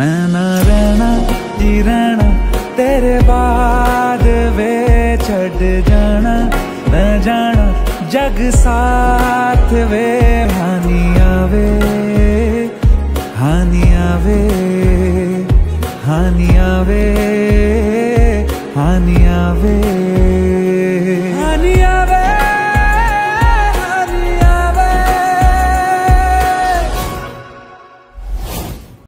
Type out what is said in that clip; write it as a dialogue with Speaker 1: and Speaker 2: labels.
Speaker 1: ਮੈਂ ਨਾ ਰਹਿਣਾ, ਜੀ ਰਹਿਣਾ, ਤੇਰੇ ਬਾਦ ਵੇ ਛੱਡ ਜਾਣਾ। ਮੈਂ ਜਾਣਾ, ਜਗ ਸਾਥ ਵੇ, ਹਾਨੀ ਆਵੇ ਹਾਨੀ ਆਵੇ ਹਾਨੀ ਆਵੇ ਹਾਨੀ ਆਵੇ।